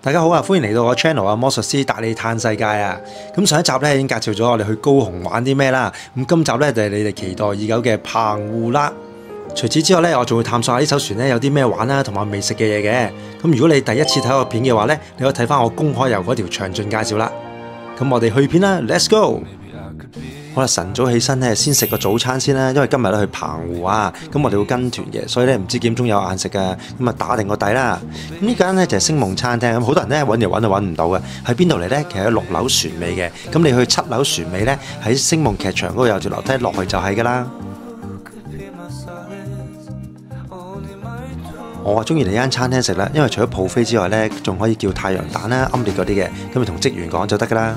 大家好啊，歡迎嚟到我 channel 啊，魔術師帶你嘆世界啊！咁上一集咧已經介紹咗我哋去高雄玩啲咩啦，咁今集咧就係你哋期待已久嘅澎湖啦。除此之外咧，我仲會探索下呢艘船咧有啲咩玩啦，同埋未食嘅嘢嘅。咁如果你第一次睇我片嘅話咧，你可以睇翻我公开游嗰條詳盡介紹啦。咁我哋去片啦，Let's go！好啦，晨早起身咧，先食個早餐先啦，因為今日咧去澎湖啊，咁我哋會跟團嘅，所以咧唔知幾點鐘有晏食噶，咁啊打定個底啦。咁呢間咧就係星夢餐廳，咁好多人咧揾嚟揾都揾唔到嘅，喺邊度嚟咧？其實喺六樓船尾嘅，咁你去七樓船尾咧，喺星夢劇場嗰度有條樓梯落去就係噶啦。我啊中意嚟呢間餐廳食啦，因為除咗 buffet 之外咧，仲可以叫太陽蛋啦、奄列嗰啲嘅，咁你同職員講就得噶啦。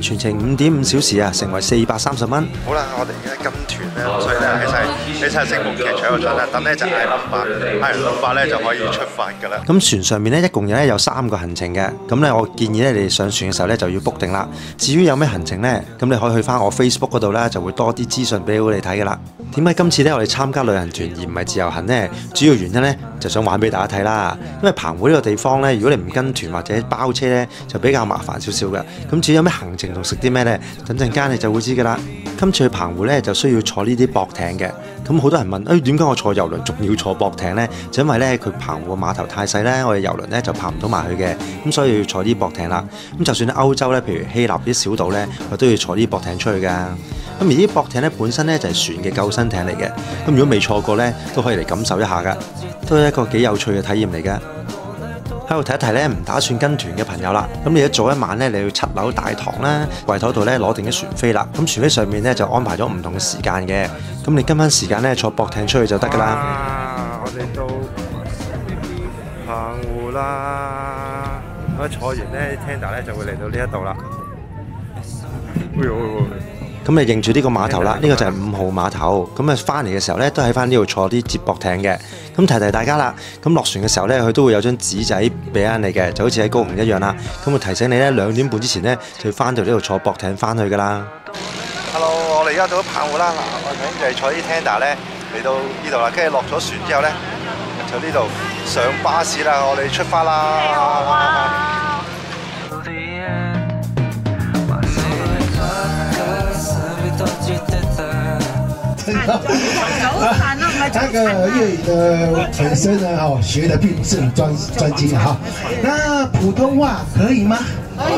全程五點五小時啊，成為四百三十蚊。好啦，我哋而家跟團咧，所以咧喺晒喺晒星夢劇場嗰度咧，等咧就嗌 number，嗌 number 咧就可以出發噶啦。咁船上面咧一共有咧有三個行程嘅，咁咧我建議咧你哋上船嘅時候咧就要 book 定啦。至於有咩行程咧，咁你可以去翻我 Facebook 嗰度咧，就會多啲資訊俾你睇噶啦。點解今次咧我哋參加旅行團而唔係自由行咧？主要原因咧就想玩俾大家睇啦。因為澎湖呢個地方咧，如果你唔跟團或者包車咧，就比較麻煩少少嘅。咁至於有咩行程同食啲咩呢？等陣間你就會知噶啦。今次去澎湖咧就需要坐呢啲駁艇嘅。咁好多人問，誒點解我坐遊輪仲要坐駁艇呢？就因為咧佢澎湖個碼頭太細咧，我哋遊輪咧就泊唔到埋去嘅。咁所以要坐啲駁艇啦。咁就算喺歐洲咧，譬如希臘啲小島咧，我都要坐啲駁艇出去噶。咁而啲駁艇咧本身咧就係船嘅救生艇嚟嘅，咁如果未坐過咧，都可以嚟感受一下噶，都係一個幾有趣嘅體驗嚟嘅。喺度睇一睇咧，唔打算跟團嘅朋友啦，咁你一早一晚咧，你要七樓大堂啦，櫃枱度咧攞定啲船飛啦，咁船飛上面咧就安排咗唔同嘅時間嘅，咁你跟翻時間咧坐駁艇出去就得噶啦。我哋到澎湖啦，咁坐完咧，tender 咧就會嚟到呢一度啦。咁你認住呢個碼頭啦，呢個就係五號碼頭。咁啊，翻嚟嘅時候呢，都喺翻呢度坐啲接駁艇嘅。咁提提大家啦，咁落船嘅時候呢，佢都會有張紙仔俾翻你嘅，就好似喺高雄一樣啦。咁啊，提醒你呢，兩點半之前呢，就要翻到呢度坐駁艇翻去噶啦。Hello，我哋而家到咗澎湖啦。嗱，我哋就係坐啲 tender 咧嚟到呢度啦，跟住落咗船之後呢，就呢度上巴士啦，我哋出發啦。那個粵語的本身呢，哦，學的并不是很专专精哈。那普通话可以吗？可以，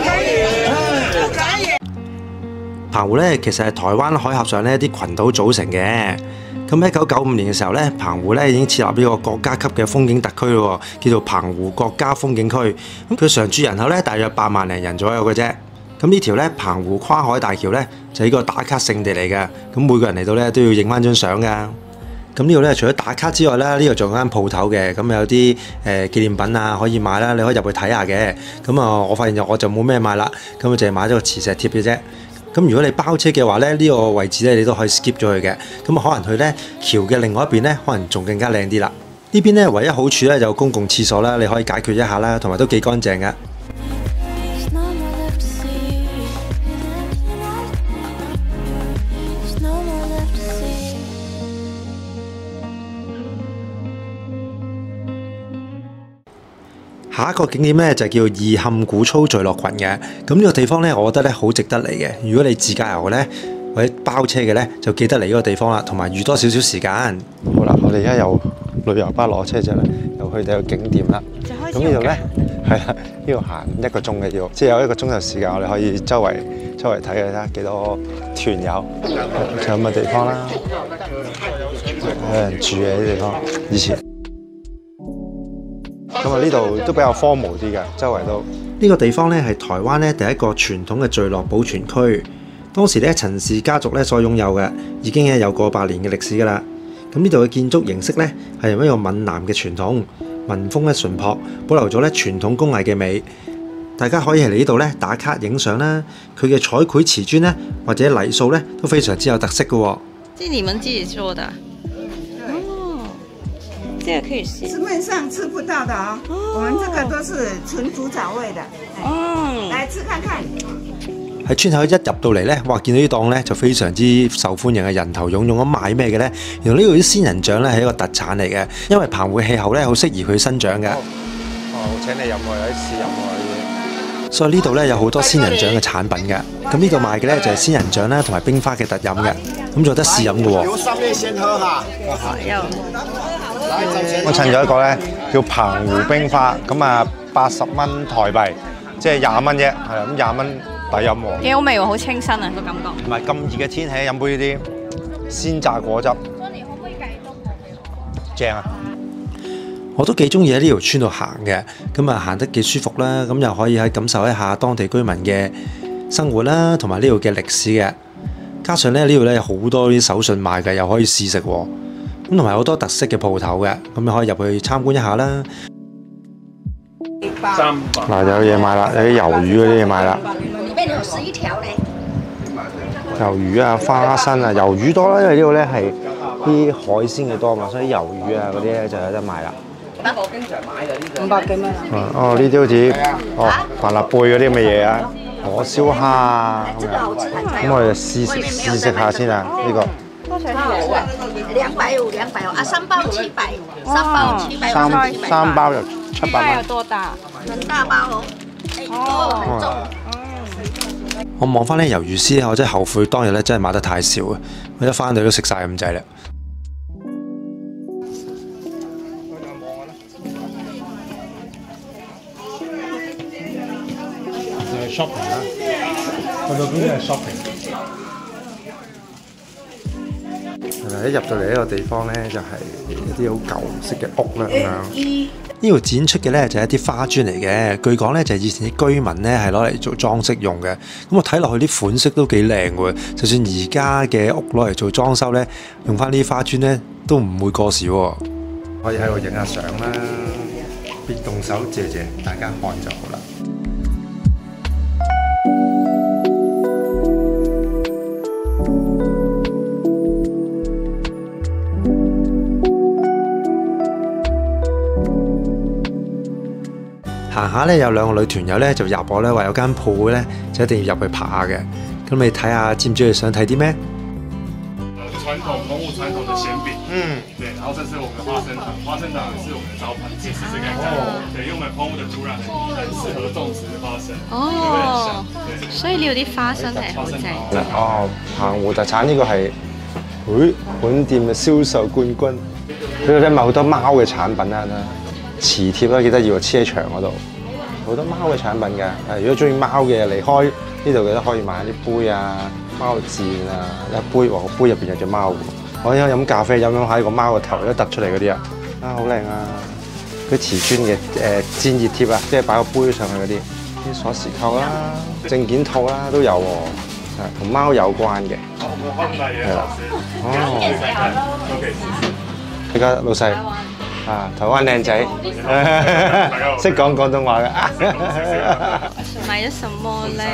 可以。澎湖咧，其實係台灣海峽上呢啲群島組成嘅。咁一九九五年嘅時候咧，澎湖咧已經設立呢個國家級嘅風景特區咯，叫做澎湖國家風景區。咁佢常住人口咧大約八萬零人左右嘅啫。咁呢條咧澎湖跨海大橋咧就係一個打卡勝地嚟嘅，咁每個人嚟到咧都要影翻張相噶。咁呢度咧除咗打卡之外咧，呢度仲有間鋪頭嘅，咁有啲誒紀念品啊可以買啦，你可以入去睇下嘅。咁啊，我發現就我就冇咩買啦，咁啊淨係買咗個磁石貼嘅啫。咁如果你包車嘅話咧，呢個位置咧你都可以 skip 咗佢嘅。咁啊可能去咧橋嘅另外一邊咧，可能仲更加靚啲啦。呢邊咧唯一好處咧就公共廁所啦，你可以解決一下啦，同埋都幾乾淨嘅。下一個景點咧就叫二冚古操聚落群嘅，咁呢個地方咧，我覺得咧好值得嚟嘅。如果你自駕遊咧或者包車嘅咧，就記得嚟呢個地方啦，同埋預多少少時間。好啦，我哋而家由旅遊巴攞車之後咧，又去第個景點啦。咁呢度咧係啦，呢度行一個鐘嘅要，即係有一個鐘頭時間，我哋可以周圍周圍睇嘅，睇下幾多團友，仲有乜地方啦？有人住嘅啲地方，以前。咁啊，呢度都比較荒蕪啲嘅，周圍都呢個地方咧係台灣咧第一個傳統嘅聚落保存區。當時咧陳氏家族咧所擁有嘅，已經係有過百年嘅歷史噶啦。咁呢度嘅建築形式咧係用一個閩南嘅傳統民風咧淳樸，保留咗咧傳統工藝嘅美。大家可以嚟呢度咧打卡影相啦。佢嘅彩繪瓷磚咧或者泥塑咧都非常之有特色嘅。即係你們自己做的？这个可以吃。市面上吃不到的哦，我们这个都是纯竹藻味的，哎嗯，来吃看看。喺村口一入到嚟呢，哇！見到呢檔呢就非常之受歡迎嘅人頭湧湧咁買咩嘅呢？原來呢度啲仙人掌呢係一個特產嚟嘅，因為澎湖氣候呢好適宜佢生長嘅。哦，請你飲喎，有啲試飲喎呢所以呢度咧有好多仙人掌嘅產品嘅。咁呢度賣嘅咧就係仙人掌啦，同埋冰花嘅特飲嘅。咁仲有得試飲嘅喎。上面先喝下。我襯咗一個咧叫澎湖冰花，咁啊八十蚊台幣，即係廿蚊啫，係啦，咁廿蚊抵飲喎。幾好味喎，好清新啊個感覺。唔係咁熱嘅天氣飲杯呢啲鮮榨果汁，正啊！我都幾中意喺呢條村度行嘅，咁啊行得幾舒服啦，咁又可以喺感受一下當地居民嘅生活啦，同埋呢度嘅歷史嘅。加上咧呢度咧有好多啲手信賣嘅，又可以試食喎。咁同埋好多特色嘅鋪頭嘅，咁你可以入去參觀一下啦。嗱，有嘢買啦，有啲魷魚嗰啲嘢買啦，里面有十一条嘞。魷魚啊、花生啊，魷魚多啦，因為呢度咧係啲海鮮嘅多嘛，所以魷魚啊嗰啲咧就有得賣啦。五百幾蚊啊！嗯哦，呢啲好似哦帆立貝嗰啲咁嘅嘢啊，火燒蝦啊咁樣。咁我哋試試試食下先啊，呢個。两百五，兩百五。啊，三包七百，三包七百，三三包就七百有蚊。多。大？很大包哦，哎，都很重。我望翻呢魷魚絲咧，我真係後悔當日咧真係買得太少啊！我一翻到都食晒咁滯啦。Shopping 啦，去到邊都係 shopping。係啦，一入到嚟呢個地方咧，就係一啲好舊式嘅屋啦咁樣。呢度展出嘅咧就係一啲花磚嚟嘅，據講咧就係以前啲居民咧係攞嚟做裝飾用嘅。咁我睇落去啲款式都幾靚喎，就算而家嘅屋攞嚟做裝修咧，用翻呢啲花磚咧都唔會過時喎。可以喺度影下相啦，別動手謝謝大家看就好啦。行下咧有兩個女團友咧就入我咧話有間鋪咧就一定要入去拍下嘅。咁你睇下知唔知佢想睇啲咩？传统澎湖传统的咸饼，嗯，对，然后这是我们的花生糖，花生糖是我们的招牌，可以试试看看。对，因为我们澎湖的土壤很很适合種植花生，哦，對。所以呢度啲花生係好正。哦，澎湖特產呢個係，誒本店嘅銷售冠軍。佢度咧賣好多貓嘅產品啦，磁貼啦幾得意喎，黐喺牆嗰度，好多貓嘅產品㗎。誒，如果中意貓嘅離開呢度嘅都可以買啲杯啊、貓墊啊，一杯喎，杯入邊有隻貓喎。我而家飲咖啡飲飲下個貓個頭一突出嚟嗰啲啊，啊好靚啊！佢瓷磚嘅誒煎熱貼啊，即係擺個杯上去嗰啲，啲鎖匙扣啦、證件套啦都有喎，係同貓有關嘅。我們烘奶也好吃，哦，試試看看都可以試試。呢家老細啊，台灣靚仔，識講廣東話嘅。買咗什麼咧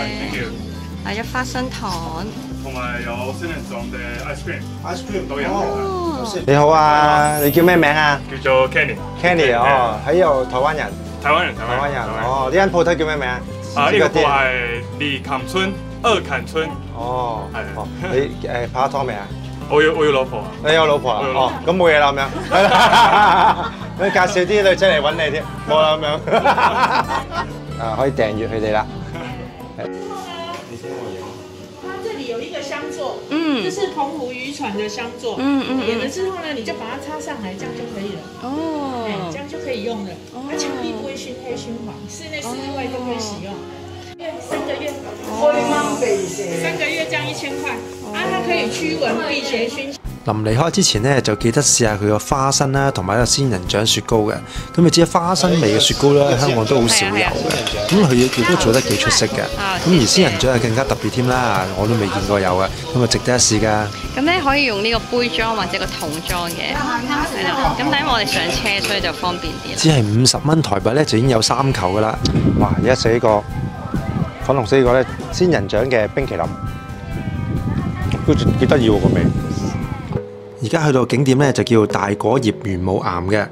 買咗花生糖。同埋有仙人掌嘅 ice cream，Ice cream 都有，哦，你好啊，你叫咩名啊叫做 Kenny。？Kenny 哦，喺度台灣人，台灣人，台台灣人。哦，呢間鋪頭叫咩名啊？啊，呢個鋪店係李坎村二坎村，哦，係哦，你誒拍咗拖未啊？我要我要老婆，你有老婆啊我有？老哦，咁冇嘢啦咁樣。係啦，你介紹啲女仔嚟揾你添，冇啦咁樣。啊，可以訂閱佢哋啦。它这里有一个香座，嗯这是澎湖渔船的香座，嗯嗯嗯点了之后呢，你就把它插上来，这样就可以了，哎，哦这，样就可以用了。它墙壁不会熏黑熏黄，室内室外都可以使用。三个月，三个月这样一千塊，啊，它可以驅蚊、辟邪、熏臨離開之前呢，就記得試下佢個花生啦，同埋一個仙人掌雪糕嘅。咁你知花生味嘅雪糕咧，香港都好少有嘅。咁佢亦都做得幾出色嘅。咁而仙人掌係更加特別添啦，我都未見過有嘅，咁啊值得一試㗎。咁咧可以用呢個杯裝或者個桶裝嘅，係啦。咁等我哋上車，所以就方便啲。只係五十蚊台幣咧，就已經有三球㗎啦。哇！而家食呢個粉紅色呢個咧仙人掌嘅冰淇淋，都幾得意喎個味。而家去到景點咧就叫大果葉玄武岩嘅。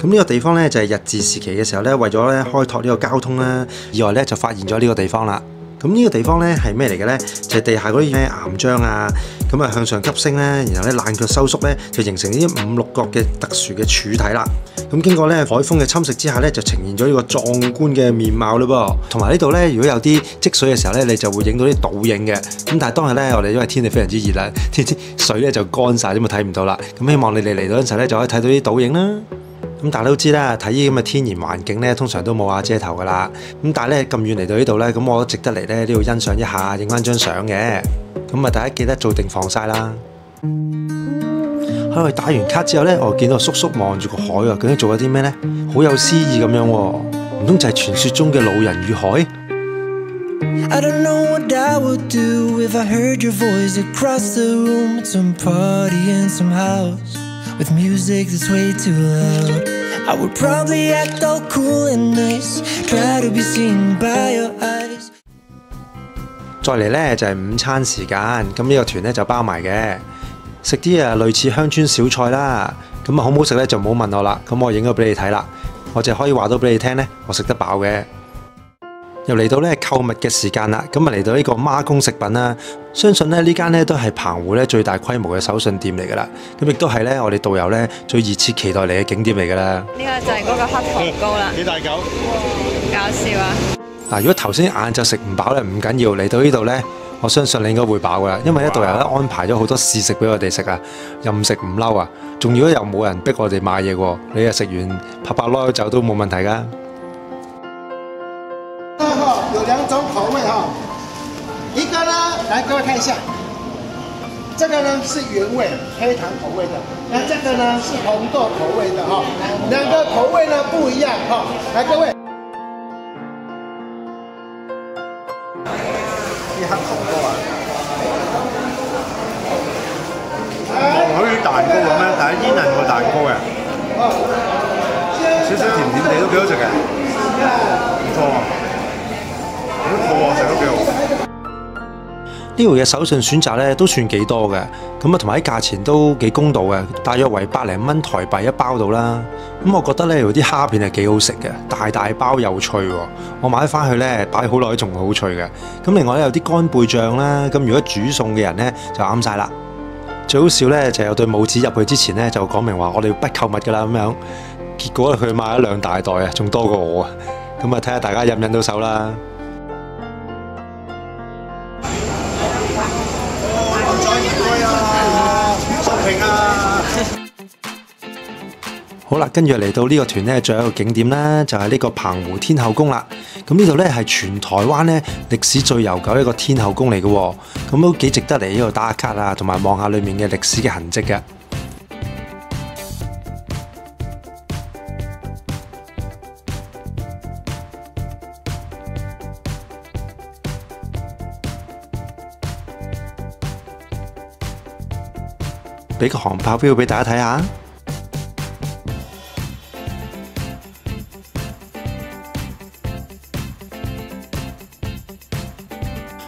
咁呢個地方咧就係日治時期嘅時候咧，為咗咧開拓呢個交通咧，意外咧就發現咗呢個地方啦。咁呢個地方咧係咩嚟嘅咧？就係、地下嗰啲咩岩漿啊，咁啊向上急升咧，然後咧冷卻收縮咧，就形成呢啲五六角嘅特殊嘅柱體啦。咁經過咧海風嘅侵蝕之下咧，就呈現咗呢個壯觀嘅面貌咯噃。同埋呢度咧，如果有啲積水嘅時候咧，你就會影到啲倒影嘅。咁但係當日咧，我哋因為天氣非常之熱啦，天啲水咧就乾晒，咁啊睇唔到啦。咁希望你哋嚟到嗰陣時咧，就可以睇到啲倒影啦。咁大家都知啦，睇呢啲咁嘅天然環境咧，通常都冇阿遮頭噶啦。咁但係咧咁遠嚟到呢度咧，咁我都值得嚟咧呢度欣賞一下，影翻張相嘅。咁啊，大家記得做定防曬啦。喺我打完卡之後咧，我見到叔叔望住個海啊，究竟做咗啲咩咧？好有詩意咁樣喎，唔通就係傳說中嘅老人與海？I with music that's way too loud. I would probably act all cool and nice, try to be seen by your eyes. 再嚟呢，就係午餐時間，咁呢個團呢就包埋嘅，食啲啊類似鄉村小菜啦。咁啊好唔好食呢？就唔好問我啦，咁我影咗俾你睇啦。我就可以話到俾你聽呢，我食得飽嘅。又嚟到咧購物嘅時間啦，咁啊嚟到呢個孖公食品啦，相信咧呢間呢都係澎湖咧最大規模嘅手信店嚟噶啦，咁亦都係咧我哋導遊咧最熱切期待嚟嘅景點嚟噶啦。呢個就係嗰個黑糖糕啦，幾大嚿？搞笑啊！嗱，如果頭先晏晝食唔飽咧，唔緊要，嚟到呢度咧，我相信你應該會飽噶啦，因為咧導遊咧安排咗好多試食俾我哋食啊，任食唔嬲啊，仲要又冇人逼我哋買嘢喎，你啊食完拍拍攞走都冇問題噶。個呢，來各位看一下，这个呢是原味黑糖口味的，那这个呢是红豆口味的哈，两个口味呢不一样哈，来各位。啲黑糖糕啊，好似蛋糕咁樣，但係煙韌個蛋糕嘅，少少甜甜地都幾好食嘅，唔錯呢度嘅手信選擇咧都算幾多嘅，咁啊同埋啲價錢都幾公道嘅，大約為百零蚊台幣一包到啦。咁我覺得咧，有啲蝦片係幾好食嘅，大大包又脆喎。我買翻去咧擺好耐仲好脆嘅。咁另外咧有啲乾貝醬啦，咁如果煮餸嘅人咧就啱晒啦。最好笑咧就有對母子入去之前咧就講明話我哋不購物噶啦咁樣，結果佢買咗兩大袋啊，仲多過我啊。咁啊睇下大家忍唔忍到手啦。好啦，跟住嚟到呢個團呢，最後一個景點啦，就係呢個澎湖天后宮啦。咁呢度呢，係全台灣呢歷史最悠久一個天后宮嚟嘅，咁都幾值得嚟呢度打下卡啊，同埋望下里面嘅歷史嘅痕跡嘅。俾個航拍標俾大家睇下。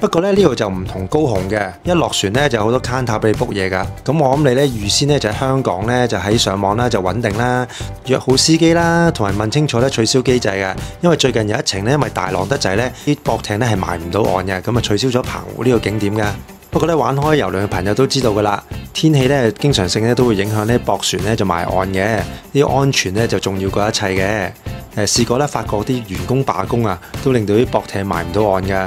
不過咧呢度就唔同高雄嘅，一落船咧就好多 counter 俾你 book 嘢噶。咁我諗你咧預先咧就喺香港咧就喺上網啦就穩定啦，約好司機啦，同埋問清楚咧取消機制嘅。因為最近有一程咧因為大浪得滯咧，啲駁艇咧係埋唔到岸嘅，咁啊取消咗澎湖呢個景點噶。不過咧玩開遊輪嘅朋友都知道噶啦，天氣咧經常性咧都會影響呢駁船咧就埋岸嘅，呢啲安全咧就重要過一切嘅。誒試過咧發覺啲員工罷工啊，都令到啲駁艇埋唔到岸嘅。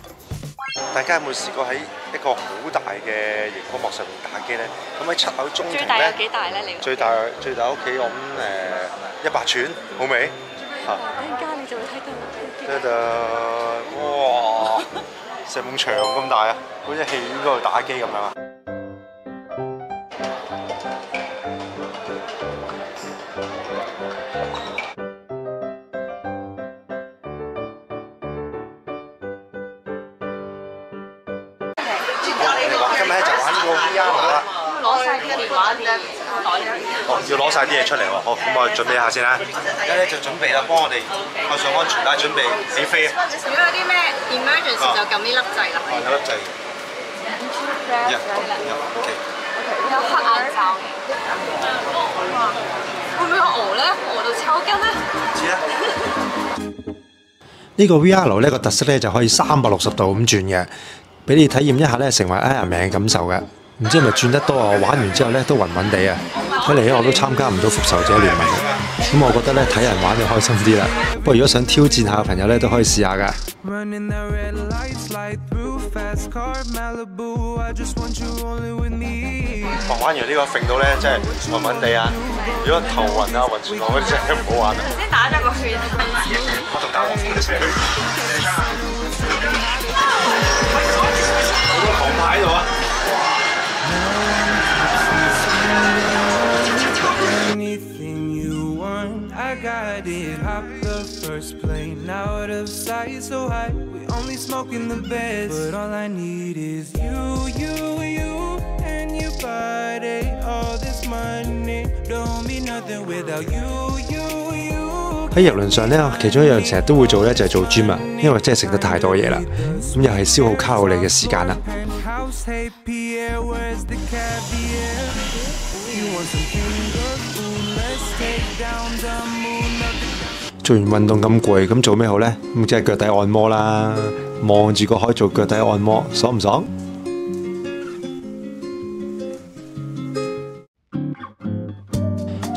大家有冇試過喺一個好大嘅熒光幕上面打機咧？咁喺七樓中庭最大有咧，幾大咧？你最大最大屋企我諗誒一百寸，好未？嚇！等陣間你就會睇到。得得，哇！成埲牆咁大啊，好似戲院嗰度打機咁樣啊！攞晒啲電話啲袋哦，要攞晒啲嘢出嚟喎。好，咁我哋準備下先啦。而家咧就準備啦，幫我哋扣上安全帶，準備起飛啊！如果有啲咩 emergency 就撳呢粒掣啦。哦，有粒掣。一，一，OK。有黑眼罩！會唔會我餓咧？餓到抽筋咧？知啦。呢個 VR 呢個特色咧就可以三百六十度咁轉嘅，俾你體驗一下咧成為 Iron Man 嘅感受嘅。唔知係咪轉得多啊？玩完之後咧都暈暈地啊！睇嚟咧我都參加唔到復仇者聯盟。咁我覺得咧睇人玩就開心啲啦。不過如果想挑戰下嘅朋友咧都可以試下㗎。Running that red light, slide through fast car Malibu. I just want you only with me. 玩完呢個揈到咧真係暈暈地啊！如果頭暈啊、暈船浪嗰啲真係唔好玩啊！先打咗個圈。Of sight, so high. We only smoke in the beds, but all I need is you, you, you, and your body. All this money don't mean nothing without you, you, you. 喺遊輪上咧，其中一樣成日都會做咧就係做 gym 啊，因為真係食得太多嘢啦，咁又係消耗卡路里嘅時間啦。做完運動咁攰，咁做咩好呢？咁即係腳底按摩啦，望住個海做腳底按摩，爽唔爽？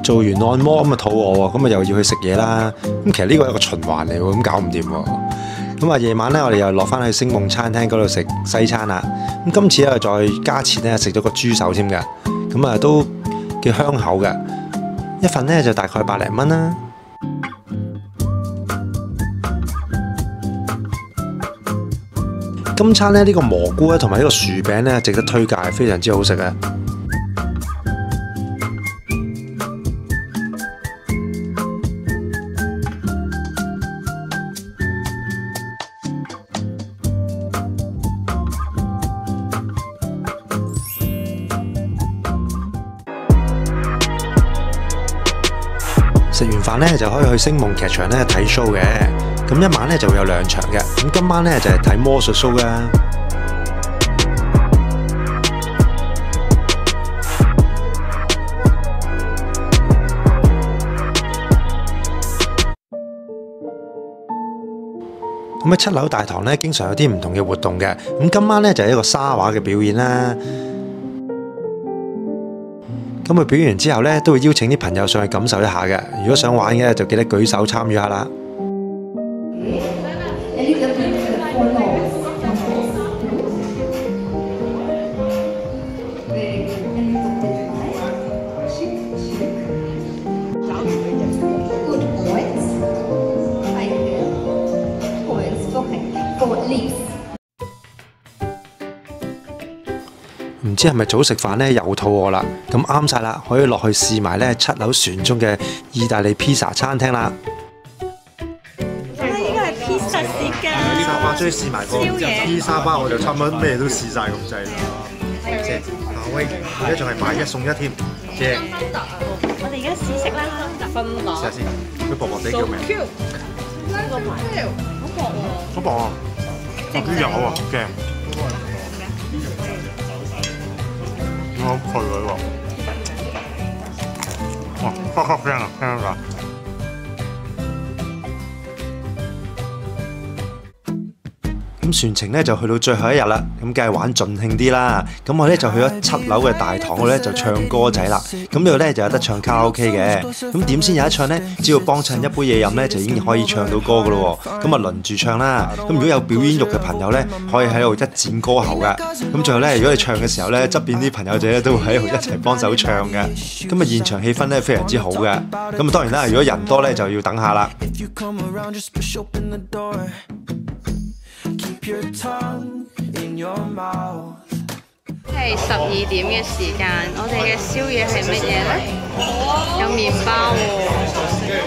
做完按摩咁啊肚餓喎，咁啊又要去食嘢啦。咁其實呢個係一個循環嚟喎，咁搞唔掂喎。咁啊夜晚呢，我哋又落翻去星夢餐廳嗰度食西餐啦。咁今次咧再加錢咧食咗個豬手添㗎，咁啊都幾香口嘅，一份呢就大概百零蚊啦。今餐咧呢個蘑菇咧同埋呢個薯餅咧值得推介，非常之好食嘅。食完飯咧就可以去星夢劇場咧睇 show 嘅，咁一晚咧就會有兩場嘅，咁今晚咧就係睇魔術 show 噶。咁喺七樓大堂咧，經常有啲唔同嘅活動嘅，咁今晚咧就係一個沙畫嘅表演啦。咁佢表演完之後咧，都會邀請啲朋友上去感受一下嘅。如果想玩嘅，就記得舉手參與下啦。知係咪早食飯呢？又肚餓啦，咁啱晒啦，可以落去試埋呢七樓船中嘅意大利披薩餐廳啦。呢個係披薩時間。呢個巴追試埋個披薩包，我就差唔多咩都試晒咁滯啦。正，阿威而家仲係買一送一添，正。我哋而家試食啦，分試下先，佢薄薄地叫咩？好薄啊！啲油啊，正。好脆佢喎，哇，咔咔聲啊，聽到咁船程咧就去到最後一日啦，咁梗係玩盡興啲啦。咁我咧就去咗七樓嘅大堂度咧就唱歌仔啦。咁呢度咧就有得唱卡拉 OK 嘅。咁點先有得唱呢？只要幫襯一杯嘢飲咧，就已經可以唱到歌噶咯喎。咁啊輪住唱啦。咁如果有表演欲嘅朋友咧，可以喺度一展歌喉噶。咁最後咧，如果你唱嘅時候咧，側邊啲朋友仔咧都會喺度一齊幫手唱嘅。咁啊現場氣氛咧非常之好嘅。咁啊當然啦，如果人多咧就要等下啦。係十二點嘅時間，我哋嘅宵夜係乜嘢呢？有麵包喎，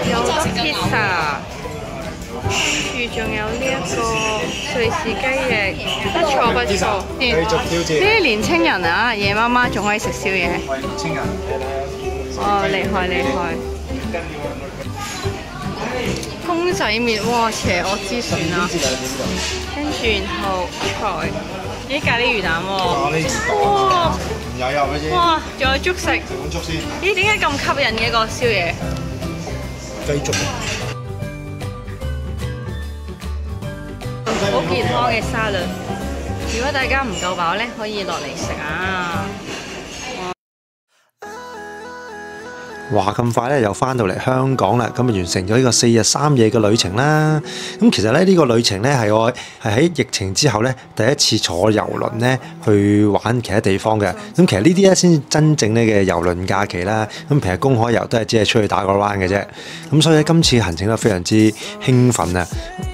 有好多 pizza，跟住仲有呢一個瑞士雞翼，不錯不錯。呢啲年青人啊，夜媽媽仲可以食宵夜。年青人哦，厲害厲害！公仔麵，哇，邪惡之選啊！跟住然後菜，咦咖喱魚蛋喎，哇有先，哇，仲有粥食，碗粥先，咦點解咁吸引嘅一個宵夜？雞粥。好健康嘅沙律，如果大家唔夠飽咧，可以落嚟食啊！話咁快咧，又翻到嚟香港啦，咁啊完成咗呢個四日三夜嘅旅程啦。咁其實咧呢個旅程咧係我係喺疫情之後咧第一次坐遊輪咧去玩其他地方嘅。咁其實呢啲咧先真正咧嘅遊輪假期啦。咁平日公海遊都係只係出去打個彎嘅啫。咁所以今次行程都非常之興奮啊！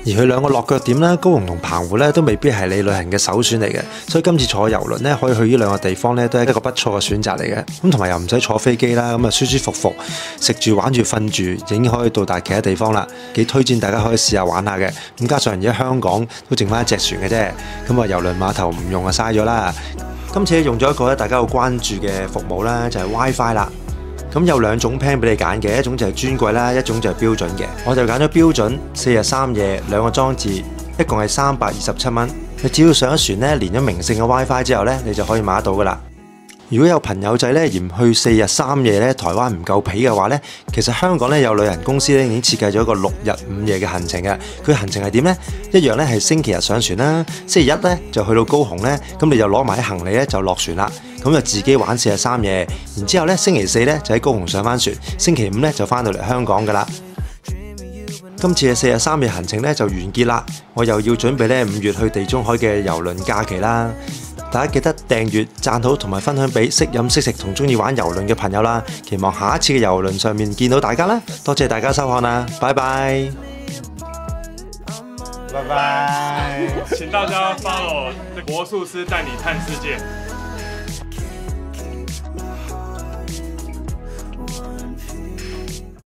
而佢兩個落腳點啦，高雄同澎湖咧都未必係你旅行嘅首選嚟嘅。所以今次坐遊輪咧可以去呢兩個地方咧都係一個不錯嘅選擇嚟嘅。咁同埋又唔使坐飛機啦，咁啊舒舒服服服。食住玩住瞓住，已經可以到达其他地方啦。幾推薦大家可以試下玩下嘅。咁加上而家香港都剩翻一隻船嘅啫，咁啊郵輪碼頭唔用啊嘥咗啦。今次用咗一個咧大家好關注嘅服務啦，就係 WiFi 啦。咁有兩種 plan 俾你揀嘅，一種就係專櫃啦，一種就係標準嘅。我就揀咗標準，四日三夜兩個裝置，一共係三百二十七蚊。你只要上咗船咧，連咗名勝嘅 WiFi 之後咧，你就可以買得到噶啦。如果有朋友仔咧嫌去四日三夜咧台灣唔夠皮嘅話咧，其實香港咧有旅行公司咧已經設計咗一個六日五夜嘅行程嘅。佢行程係點呢？一樣咧係星期日上船啦，星期一咧就去到高雄咧，咁你就攞埋啲行李咧就落船啦，咁就自己玩四日三夜。然之後咧星期四咧就喺高雄上翻船，星期五咧就翻到嚟香港噶啦。今次嘅四日三夜行程咧就完結啦，我又要準備咧五月去地中海嘅遊輪假期啦。大家記得訂閱、讚好同埋分享俾識飲識食同中意玩遊輪嘅朋友啦！期望下一次嘅遊輪上面見到大家啦！多謝大家收看啦，拜拜！拜拜。請大家 follow 魔術師帶你看世界。